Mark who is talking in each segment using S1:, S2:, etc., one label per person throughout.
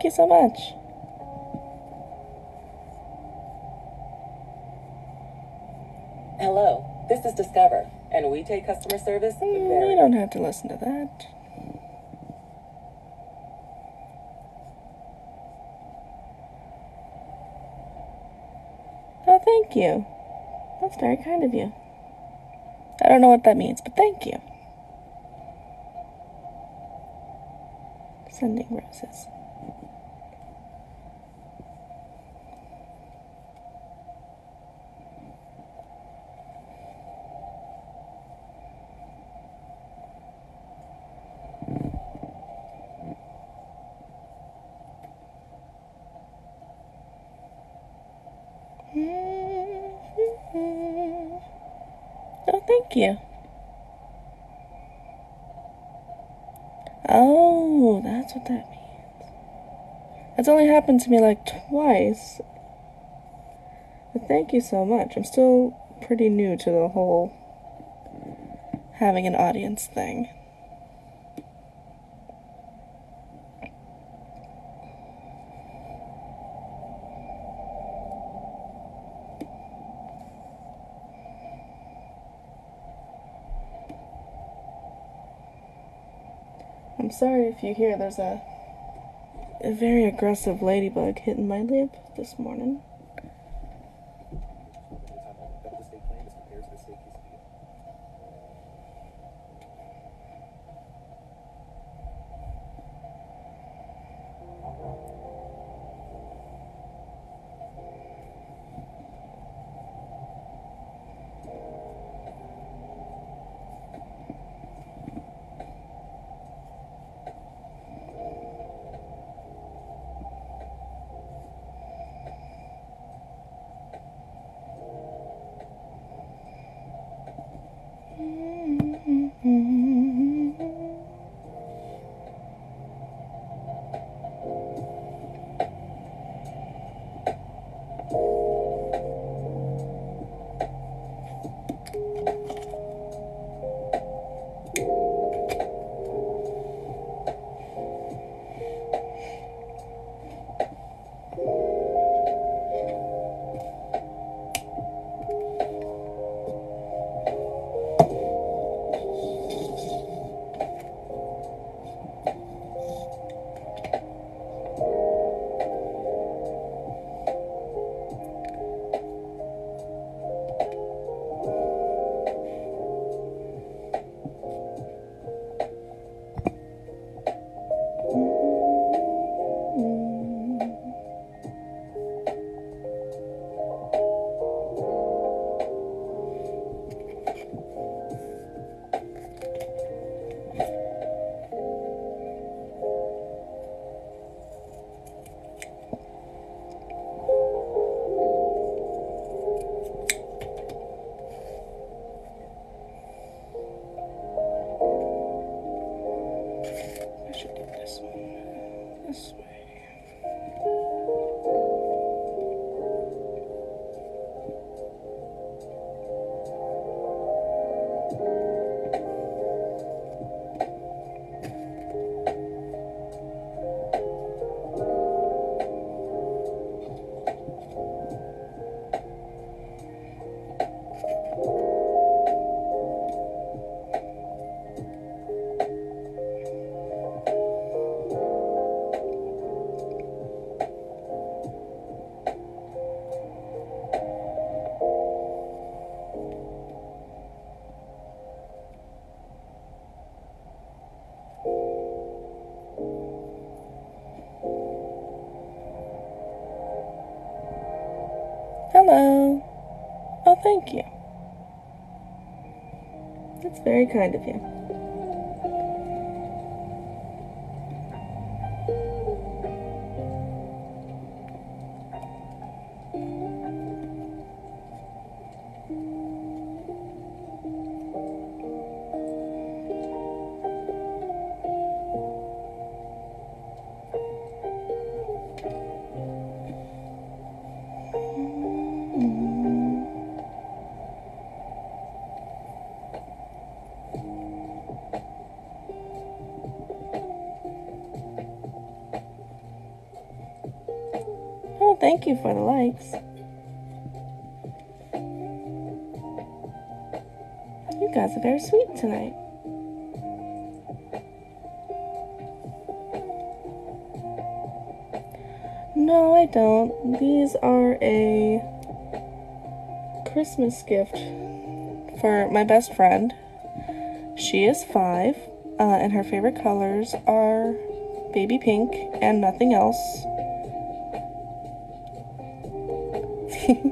S1: Thank you so much.
S2: Hello, this is Discover, and we take customer service
S1: Mm,
S2: very
S1: You don't have to listen to that. Oh, thank you. That's very kind of you. I don't know what that means, but thank you. Sending roses. Oh, thank you. Oh, that's what that means. That's only happened to me like twice. But thank you so much. I'm still pretty new to the whole having an audience thing. I'm sorry if you hear there's a a very aggressive ladybug hitting my lamp this morning. Very kind of you. You for the likes. You guys are very sweet tonight. No, I don't. These are a Christmas gift for my best friend. She is five, uh, and her favorite colors are baby pink and nothing else.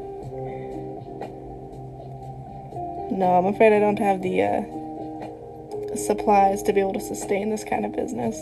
S1: no, I'm afraid I don't have the uh, supplies to be able to sustain this kind of business.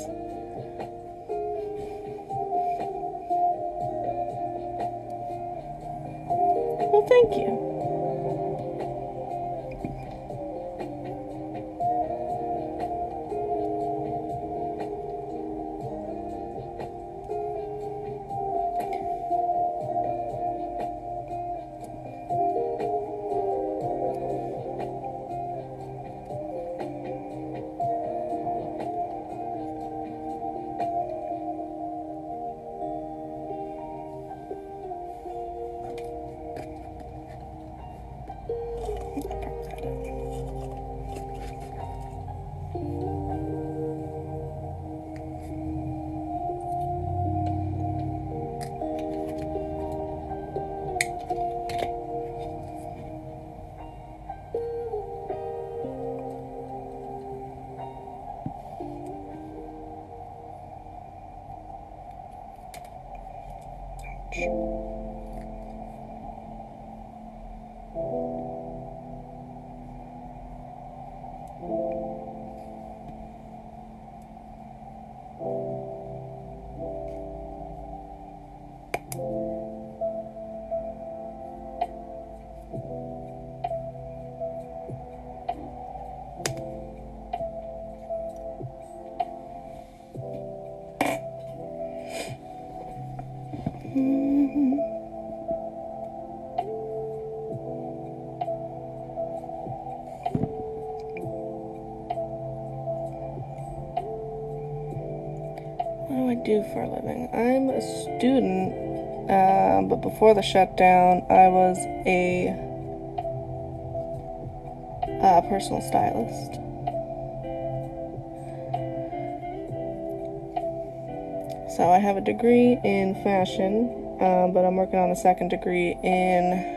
S1: Student, uh, but before the shutdown, I was a uh, personal stylist. So I have a degree in fashion, um, but I'm working on a second degree in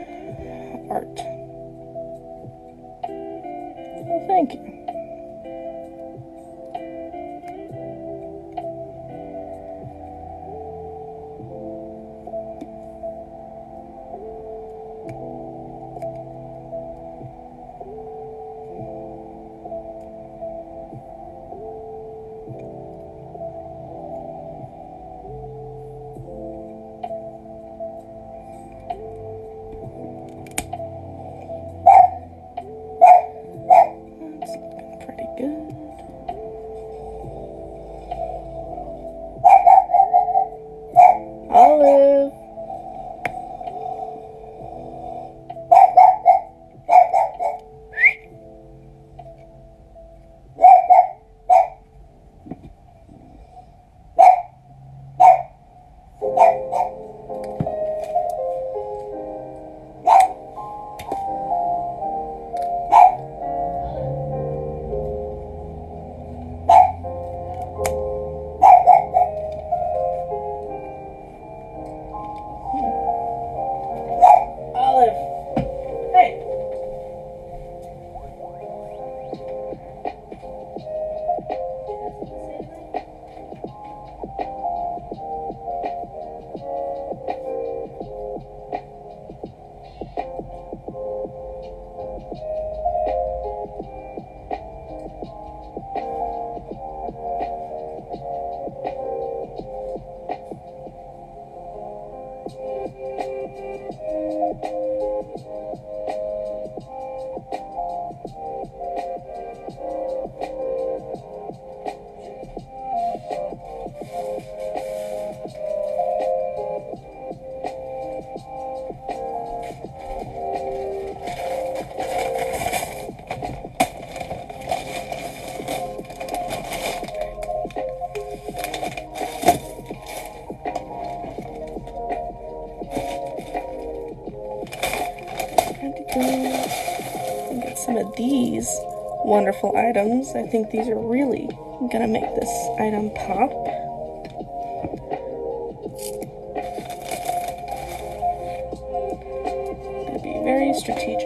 S1: Get some of these wonderful items. I think these are really gonna make this item pop. Gonna be very strategic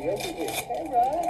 S3: karaoke
S4: is.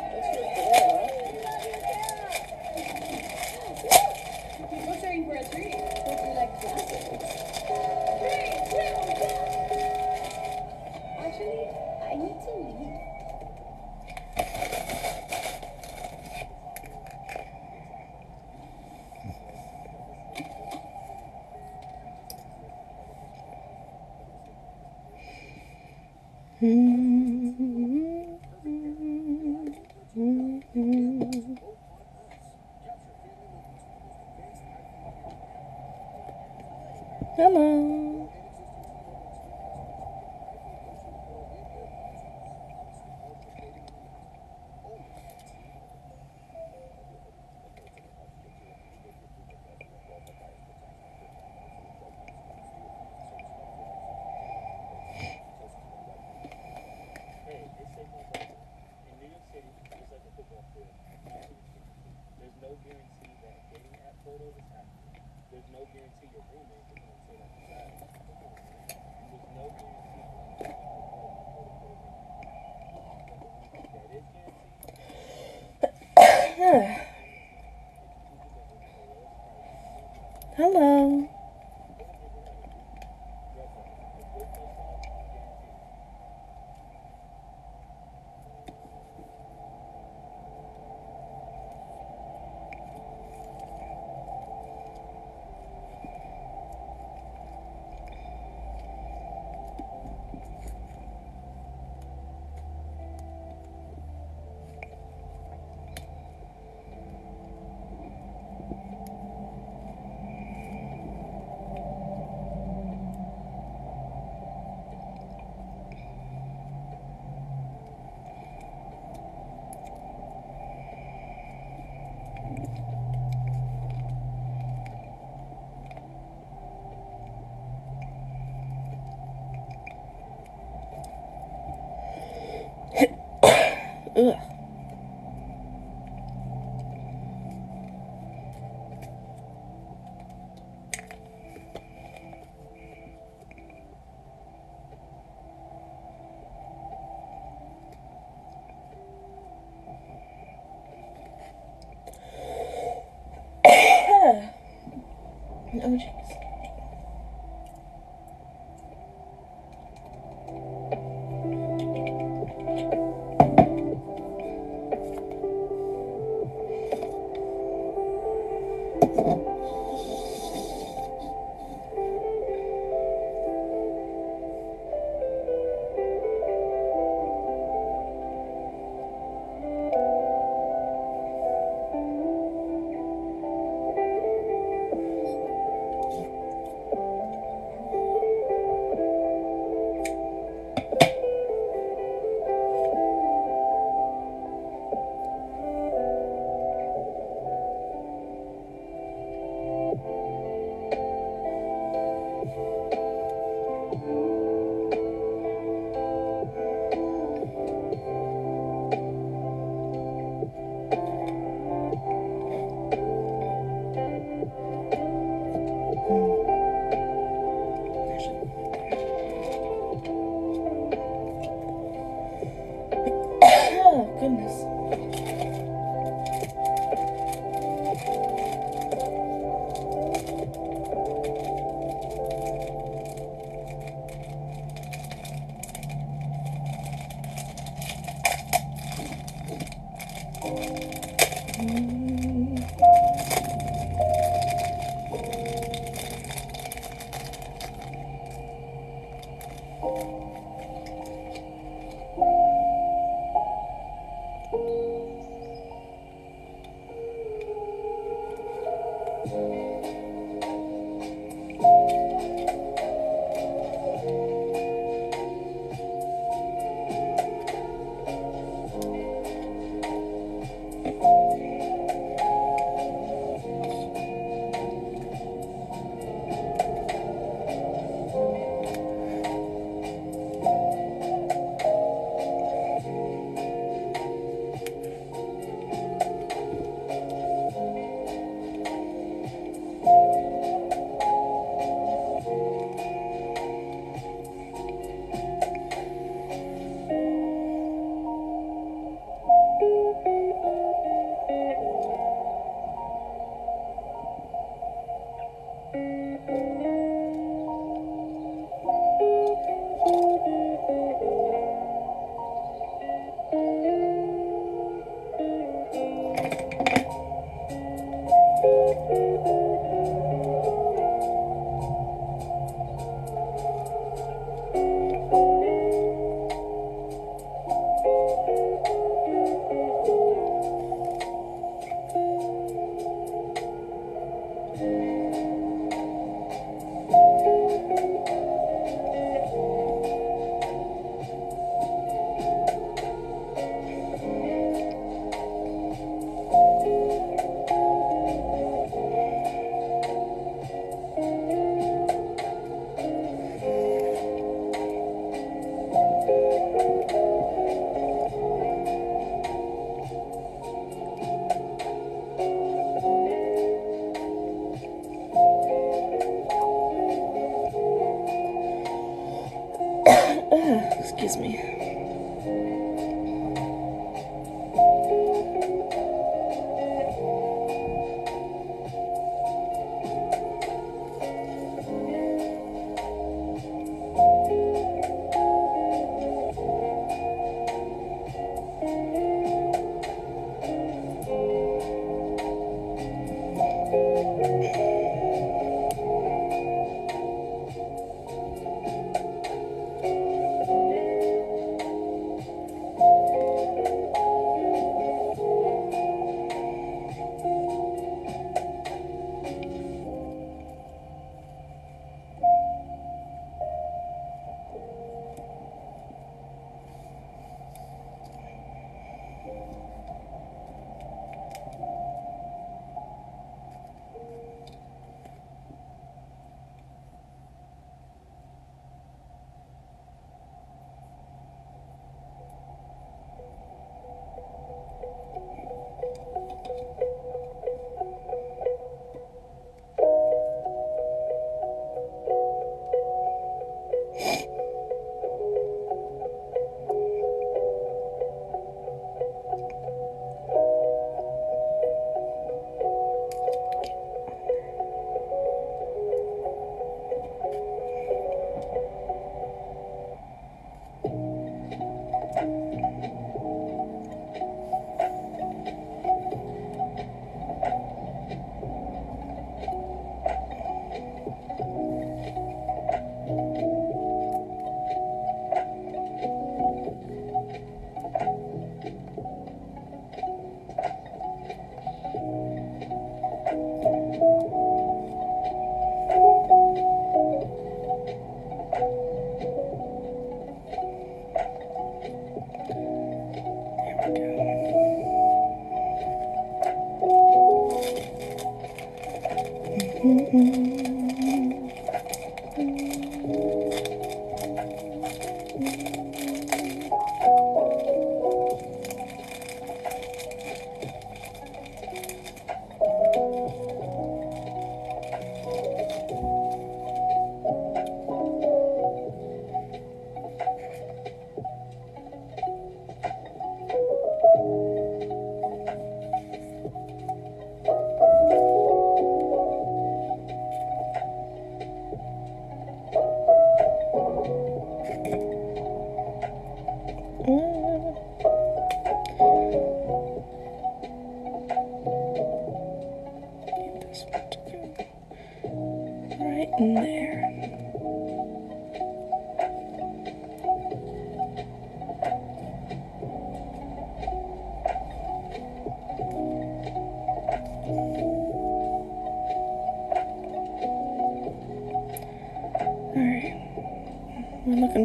S1: Oh, jeez.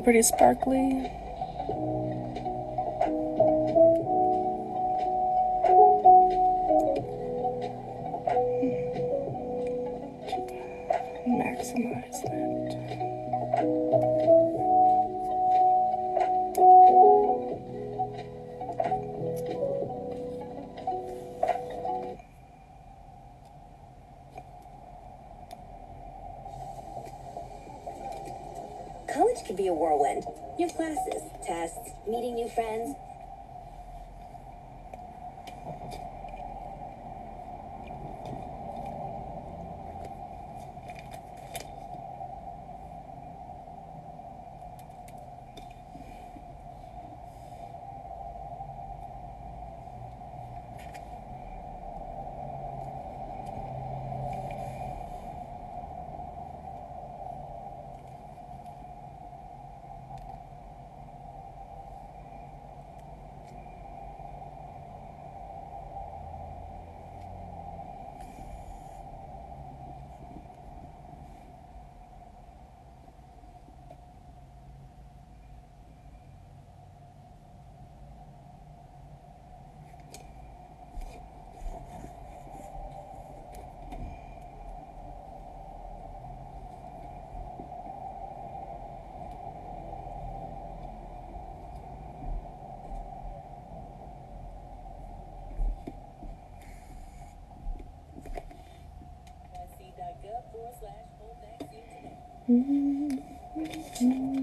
S2: Pretty sparkly.
S1: Forward slash.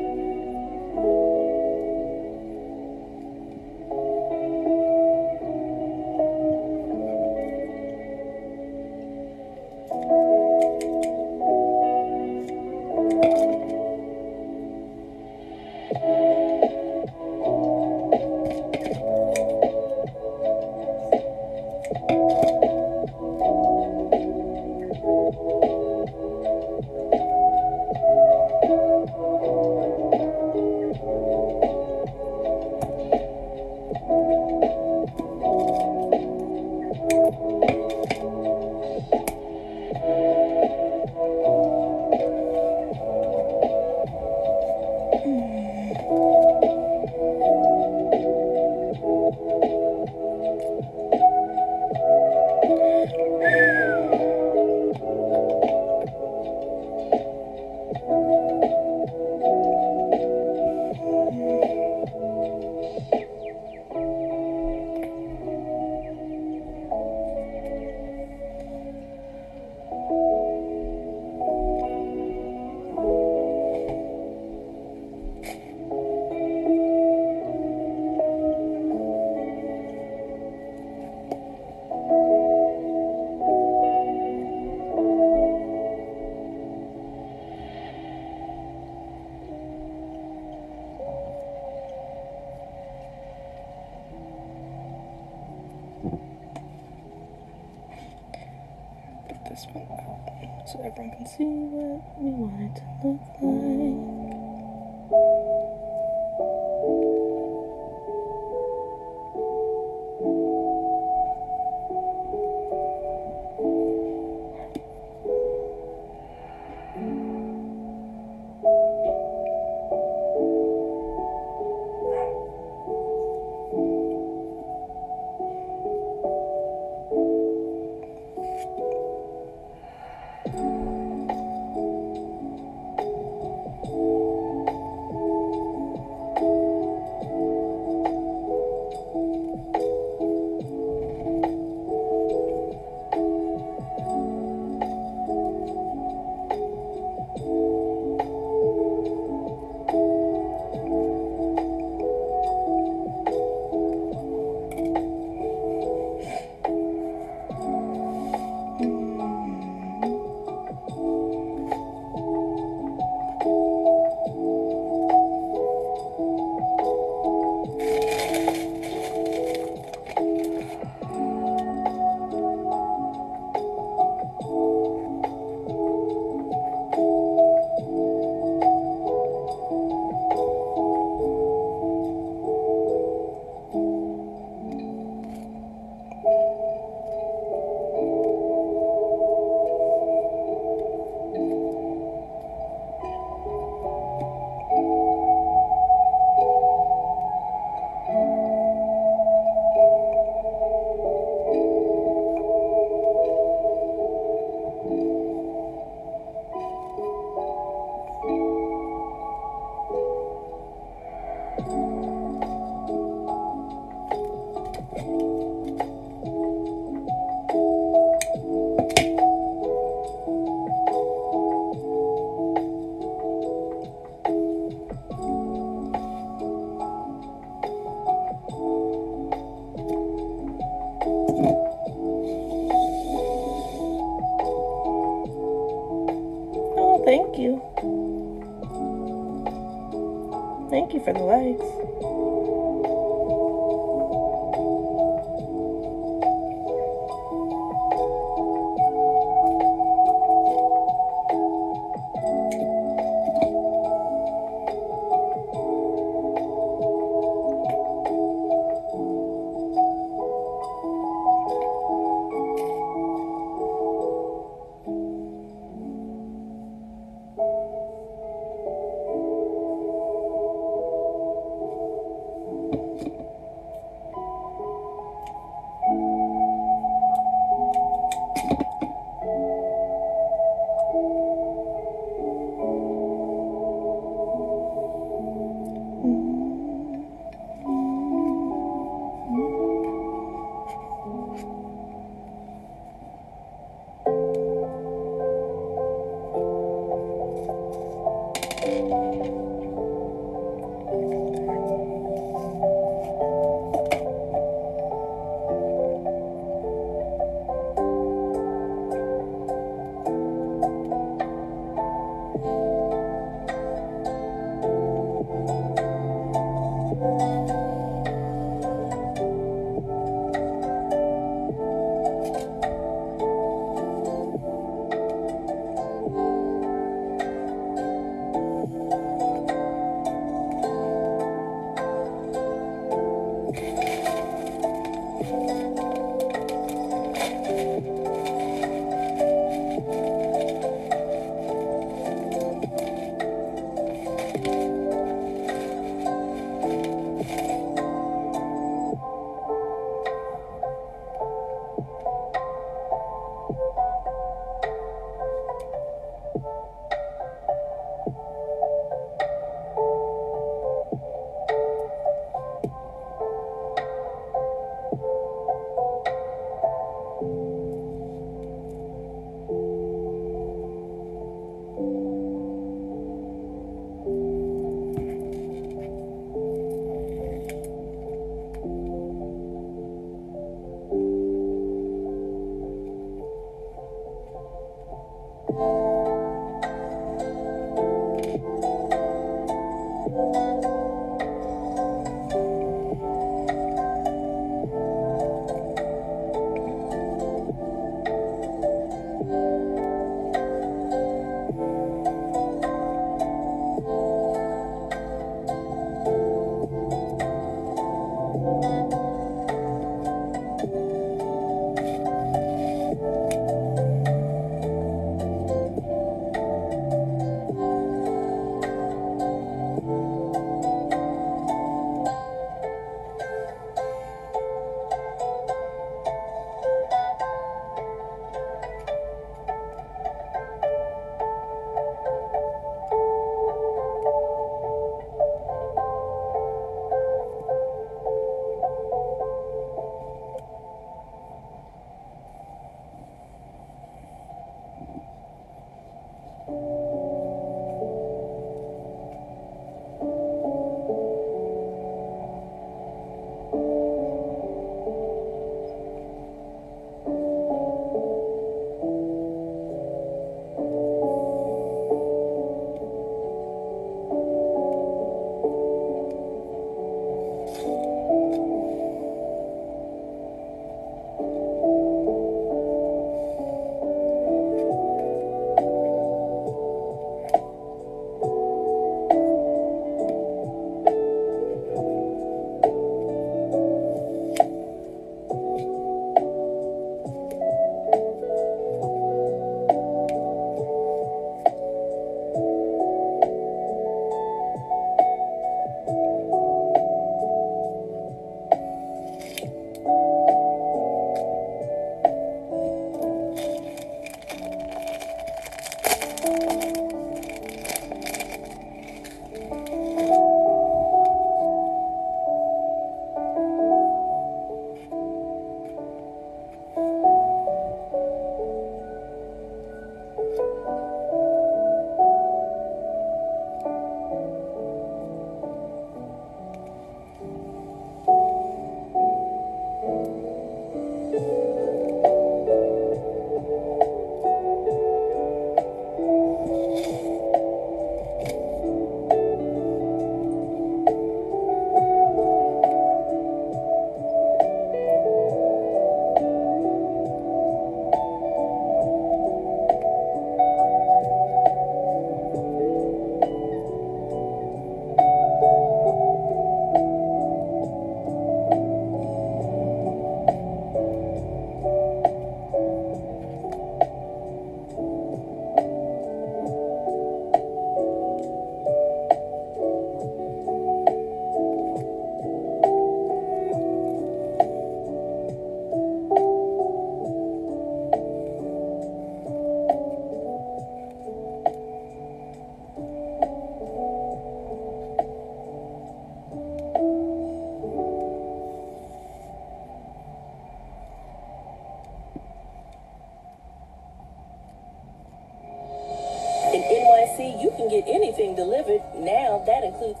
S1: You
S2: can get anything delivered. Now that includes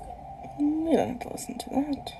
S1: Mm, You don't have to listen to that.